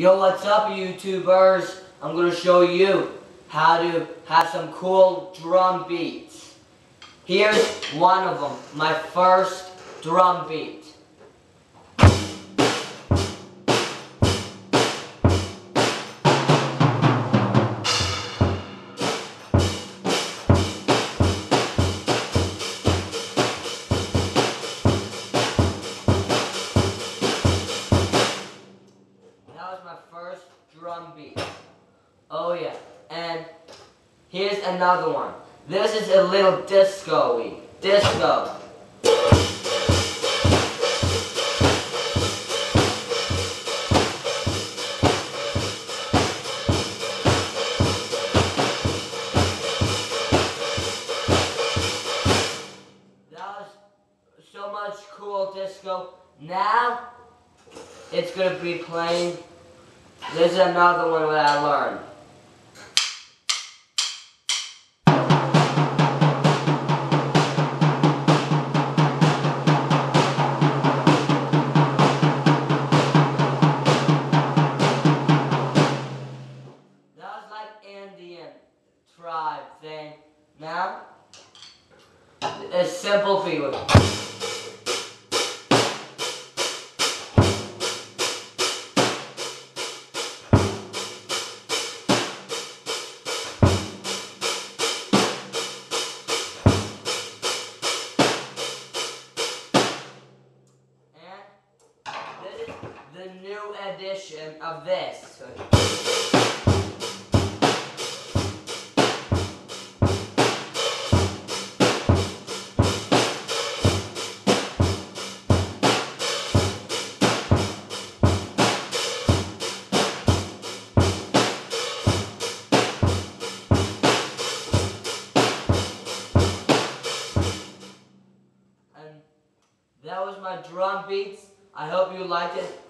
Yo, what's up, YouTubers? I'm gonna show you how to have some cool drum beats. Here's one of them, my first drum beat. That was my first drum beat. Oh yeah. And here's another one. This is a little disco-y. Disco. So much cool disco. Now it's gonna be playing. There's another one that I learned. That was like Indian tribe thing. Now, it's simple for you. New edition of this. That was my drum beats. I hope you liked it.